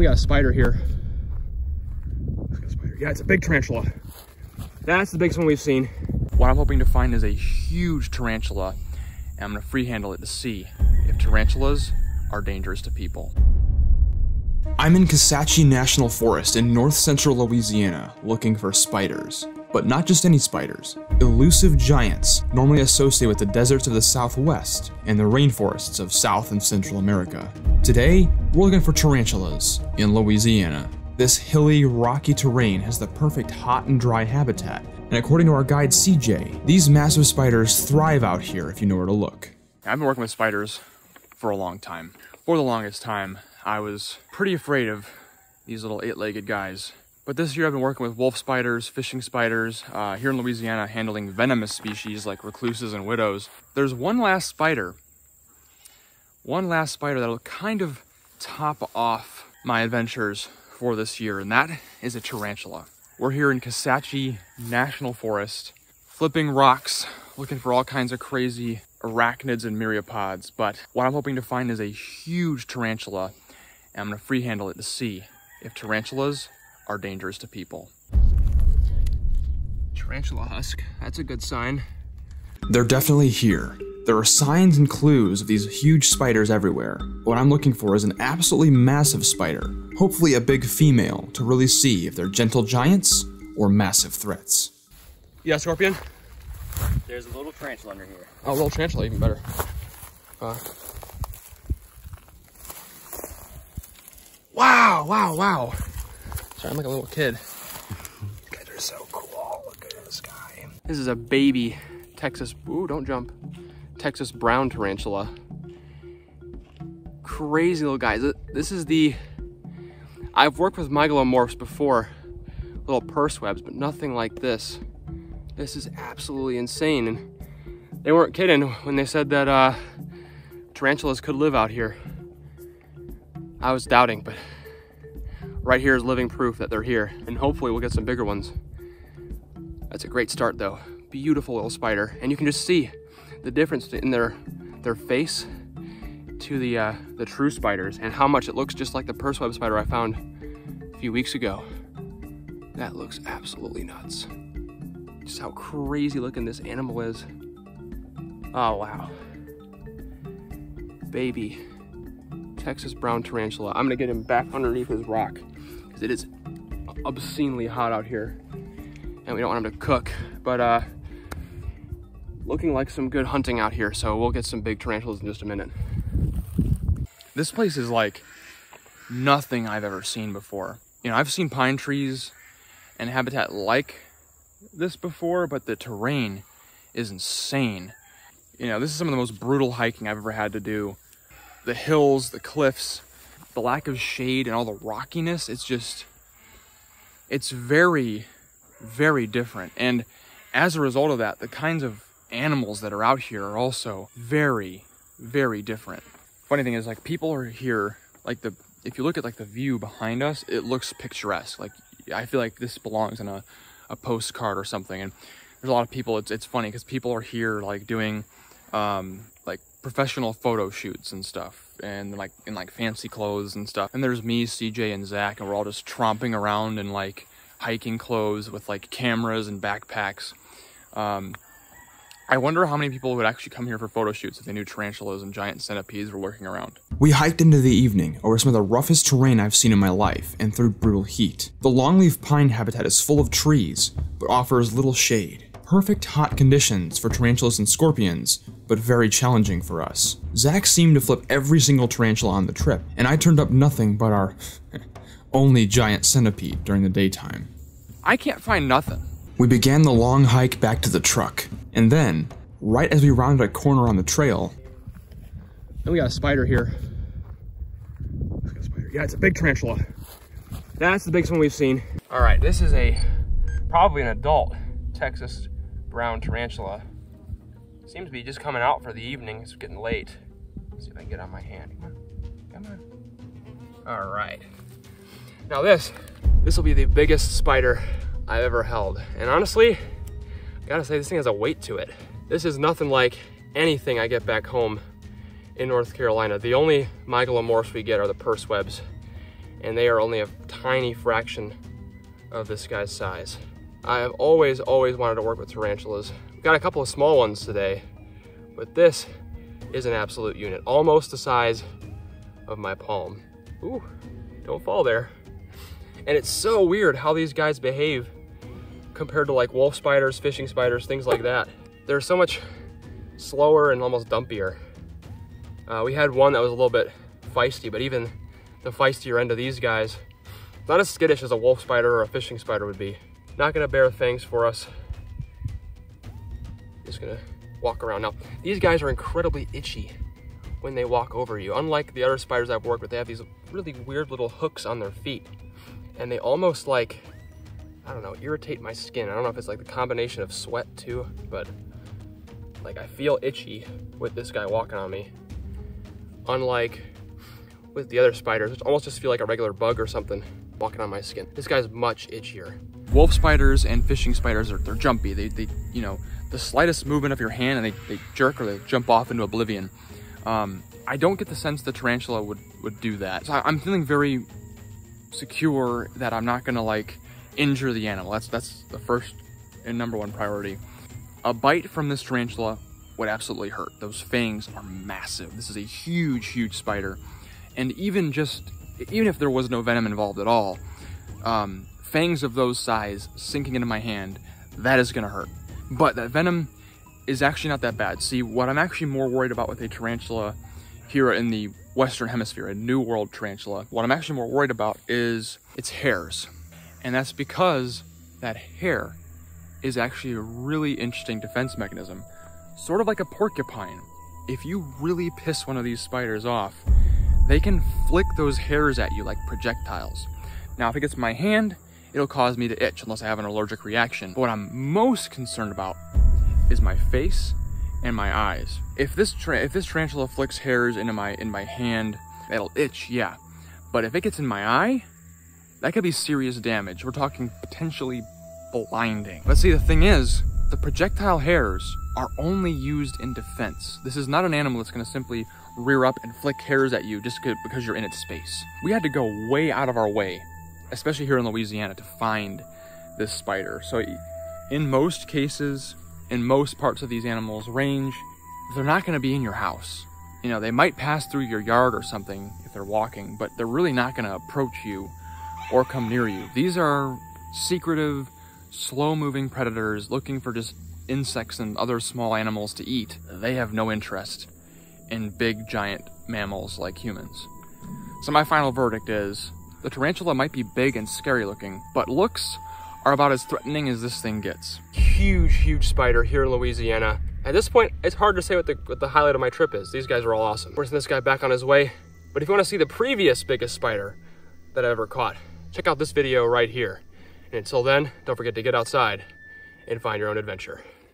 we got a spider here. Spider. Yeah, it's a big tarantula. That's the biggest one we've seen. What I'm hoping to find is a huge tarantula, and I'm gonna free handle it to see if tarantulas are dangerous to people. I'm in Kisatchie National Forest in north central Louisiana looking for spiders. But not just any spiders. Elusive giants, normally associated with the deserts of the southwest and the rainforests of South and Central America. Today, we're looking for tarantulas in Louisiana. This hilly, rocky terrain has the perfect hot and dry habitat, and according to our guide CJ, these massive spiders thrive out here if you know where to look. I've been working with spiders for a long time. For the longest time, I was pretty afraid of these little eight-legged guys. But this year I've been working with wolf spiders, fishing spiders, uh, here in Louisiana handling venomous species like recluses and widows. There's one last spider, one last spider that'll kind of top off my adventures for this year, and that is a tarantula. We're here in Kisatchie National Forest, flipping rocks, looking for all kinds of crazy arachnids and myriapods, but what I'm hoping to find is a huge tarantula and I'm gonna free handle it to see if tarantulas are dangerous to people. Tarantula husk, that's a good sign. They're definitely here. There are signs and clues of these huge spiders everywhere. What I'm looking for is an absolutely massive spider, hopefully a big female, to really see if they're gentle giants or massive threats. Yeah, scorpion? There's a little tarantula under here. Oh, little tarantula, even better. Uh, wow, wow, wow. Sorry, I'm like a little kid. These guys are so cool. Look at this guy. This is a baby Texas, ooh, don't jump. Texas brown tarantula. Crazy little guys. This is the, I've worked with mygalomorphs before, little purse webs, but nothing like this. This is absolutely insane. And they weren't kidding when they said that uh, tarantulas could live out here. I was doubting, but right here is living proof that they're here. And hopefully we'll get some bigger ones. That's a great start though. Beautiful little spider. And you can just see the difference in their their face to the uh, the true spiders and how much it looks just like the purse web spider I found a few weeks ago. That looks absolutely nuts. Just how crazy looking this animal is. Oh wow. Baby. Texas brown tarantula. I'm gonna get him back underneath his rock because it is obscenely hot out here and we don't want them to cook. But uh, looking like some good hunting out here, so we'll get some big tarantulas in just a minute. This place is like nothing I've ever seen before. You know, I've seen pine trees and habitat like this before, but the terrain is insane. You know, this is some of the most brutal hiking I've ever had to do. The hills, the cliffs, the lack of shade and all the rockiness, it's just, it's very, very different. And as a result of that, the kinds of animals that are out here are also very, very different. Funny thing is like people are here, like the, if you look at like the view behind us, it looks picturesque. Like I feel like this belongs in a, a postcard or something. And there's a lot of people, it's, it's funny because people are here like doing um, like professional photo shoots and stuff and like in like fancy clothes and stuff. And there's me, CJ and Zach and we're all just tromping around in like hiking clothes with like cameras and backpacks. Um, I wonder how many people would actually come here for photo shoots if they knew tarantulas and giant centipedes were lurking around. We hiked into the evening over some of the roughest terrain I've seen in my life and through brutal heat. The longleaf pine habitat is full of trees, but offers little shade. Perfect hot conditions for tarantulas and scorpions, but very challenging for us. Zach seemed to flip every single tarantula on the trip, and I turned up nothing but our only giant centipede during the daytime. I can't find nothing. We began the long hike back to the truck, and then, right as we rounded a corner on the trail, and we got a spider here. A spider. Yeah, it's a big tarantula. That's the biggest one we've seen. All right, this is a probably an adult Texas brown tarantula. Seems to be just coming out for the evening. It's getting late. Let's see if I can get on my hand. Come on, come on. All right. Now this, this will be the biggest spider I've ever held. And honestly, I gotta say this thing has a weight to it. This is nothing like anything I get back home in North Carolina. The only mygalomorphs we get are the purse webs. and they are only a tiny fraction of this guy's size. I have always, always wanted to work with tarantulas. Got a couple of small ones today, but this is an absolute unit, almost the size of my palm. Ooh, don't fall there. And it's so weird how these guys behave compared to like wolf spiders, fishing spiders, things like that. They're so much slower and almost dumpier. Uh, we had one that was a little bit feisty, but even the feistier end of these guys, not as skittish as a wolf spider or a fishing spider would be. Not gonna bare fangs for us. Just gonna walk around. Now, these guys are incredibly itchy when they walk over you. Unlike the other spiders I've worked with, they have these really weird little hooks on their feet. And they almost like, I don't know, irritate my skin. I don't know if it's like the combination of sweat too, but like I feel itchy with this guy walking on me. Unlike with the other spiders, which almost just feel like a regular bug or something walking on my skin. This guy's much itchier. Wolf spiders and fishing spiders are they're jumpy. They, they you know, the slightest movement of your hand and they, they jerk or they jump off into oblivion. Um, I don't get the sense the tarantula would, would do that. So I, I'm feeling very secure that I'm not gonna like injure the animal. That's, that's the first and number one priority. A bite from this tarantula would absolutely hurt. Those fangs are massive. This is a huge, huge spider. And even just, even if there was no venom involved at all, um, fangs of those size sinking into my hand, that is gonna hurt. But that venom is actually not that bad. See, what I'm actually more worried about with a tarantula here in the Western Hemisphere, a New World tarantula, what I'm actually more worried about is its hairs. And that's because that hair is actually a really interesting defense mechanism. Sort of like a porcupine. If you really piss one of these spiders off, they can flick those hairs at you like projectiles. Now, if it gets my hand, it'll cause me to itch unless I have an allergic reaction. But what I'm most concerned about is my face and my eyes. If this if this tarantula flicks hairs into my in my hand, it'll itch, yeah. But if it gets in my eye, that could be serious damage. We're talking potentially blinding. But see, the thing is, the projectile hairs are only used in defense. This is not an animal that's gonna simply rear up and flick hairs at you just because you're in its space. We had to go way out of our way, especially here in Louisiana, to find this spider. So in most cases, in most parts of these animals' range, they're not gonna be in your house. You know, they might pass through your yard or something if they're walking, but they're really not gonna approach you or come near you. These are secretive, slow moving predators looking for just insects and other small animals to eat. They have no interest in big giant mammals like humans. So my final verdict is, the tarantula might be big and scary looking, but looks are about as threatening as this thing gets. Huge, huge spider here in Louisiana. At this point, it's hard to say what the, what the highlight of my trip is. These guys are all awesome. We're sending this guy back on his way. But if you want to see the previous biggest spider that I ever caught, check out this video right here. And until then, don't forget to get outside and find your own adventure.